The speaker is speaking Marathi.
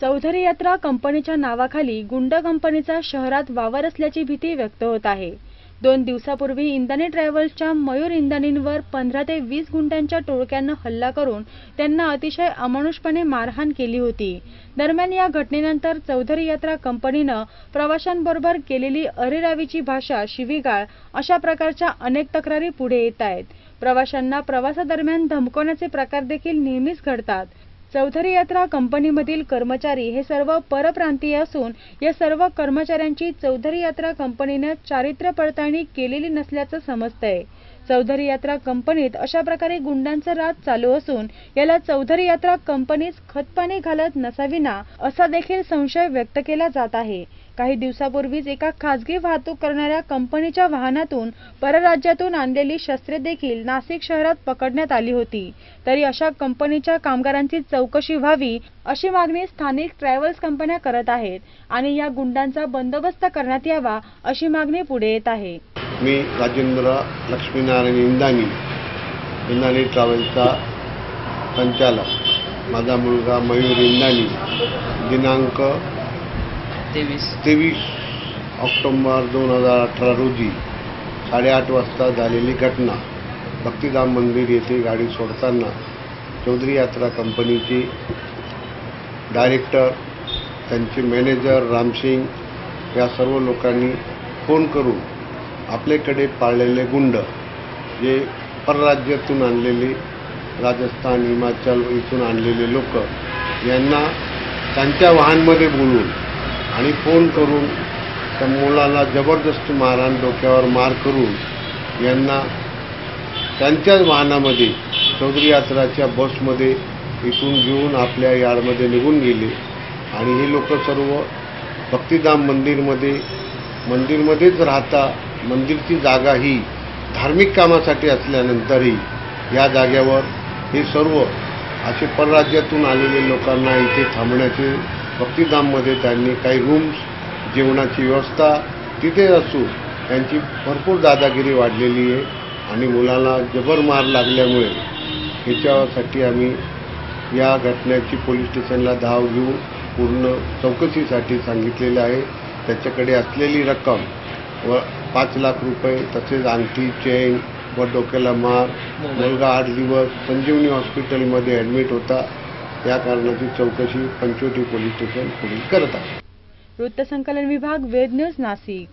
चौधरी यात्रा कंपनीच्या नावाखाली गुंड कंपनीचा शहरात वावर असल्याची भीती व्यक्त होत आहे. दोन दिवसापूर्वी इंदानी ट्रॅव्हल्सच्या मयूर इंदानींवर पंधरा ते वीस गुंड्यांच्या टोळक्यानं हल्ला करून त्यांना अतिशय अमानुषपणे मारहाण केली होती. दरम्यान या घटनेनंतर चौधरी यात्रा कंपनीनं प्रवाशांबरोबर केलेली अरेरावीची भाषा शिवीगाळ अशा प्रकारच्या अनेक तक्रारी पुढे येत आहेत. प्रवाशांना प्रवासादरम्यान धमकवण्याचे प्रकार देखील नेहमीच घडतात. चौधरी यात्रा कंपनीमधील कर्मचारी हे सर्व परप्रांतीय असून या सर्व कर्मचाऱ्यांची चौधरी यात्रा कंपनीनं चारित्र्य पडताळणी केलेली नसल्याचं समजतंय. चौधरी यात्रा कंपनीत अशा प्रकारे गुंडांचा राज चालू असून याला चौधरी यात्रा कंपनीच खतपाणी घालत नसावी ना असा देखील संशय व्यक्त केला जात आहे. काही दिवसापूर्वीच एका खासगी वाहतूक करणाऱ्या कंपनीच्या वाहनातून परराज्यातून आणलेली शस्त्रे देखील नाशिक शहरात पकडण्यात आली होती. तरी अशा कंपनीच्या कामगारांची चौकशी व्हावी अशी मागणी स्थानिक ट्रॅव्हल्स कंपन्या करत आहेत आणि या गुंडांचा बंदोबस्त करण्यात यावा अशी मागणी पुढे येत आहे. मी राजेंद्र लक्ष्मीनारायण इंदानी इंदानी ट्रॅव्हल्सचा संचालक. माझा मुलगा मयूर इंदानी दिनांक तेवीस. तेवीस ऑक्टोंबर दोन हजार अठरा रोजी साडेआठ वाजता झालेली घटना. भक्तिधाम मंदिर येथे गाडी सोडताना चौधरी यात्रा कंपनीचे डायरेक्टर त्यांचे मॅनेजर रामसिंग या सर्व लोकांनी फोन करून आपल्याकडे पाळलेले गुंड जे परराज्यातून आणलेले राजस्थान हिमाचल इथून आणलेले लोक यांना त्यांच्या वाहनमध्ये बोलवून आणि फोन करून त्या मुलाला जबरदस्त मारहाण डोक्यावर मार करून यांना त्यांच्याच वाहनामध्ये चौधरी यात्राच्या बसमध्ये इथून घेऊन आपल्या यार्डमध्ये निघून गेले. आणि हे लोक सर्व भक्तिधाम मंदिरमध्ये मंदिरमध्येच राहता मंदिरची जागा ही धार्मिक कामासाठी असल्यानंतरही या जाग्यावर हे सर्व असे परराज्यातून आलेले लोकांना इथे थांबण्याचे भक्तिधाममध्ये त्यांनी काही रूम्स जेवणाची व्यवस्था तिथे असून त्यांची भरपूर दादागिरी वाढलेली आहे आणि मुलाला जबर मार लागल्यामुळे ह्याच्यासाठी आम्ही या घटनेची पोलीस स्टेशनला धाव घेऊन पूर्ण चौकशीसाठी सांगितलेलं आहे. त्याच्याकडे असलेली रक्कम व पाच लाख रुपये तसेच अंगठी चेन व डोक्याला मार मुलगा आठ दिवस संजीवनी हॉस्पिटलमध्ये ॲडमिट होता. या कारणाची चौकशी पंचोटी पोलीस स्टेशन पोलीस करत आहे वृत्तसंकलन विभाग वेद न्यूज नाशिक.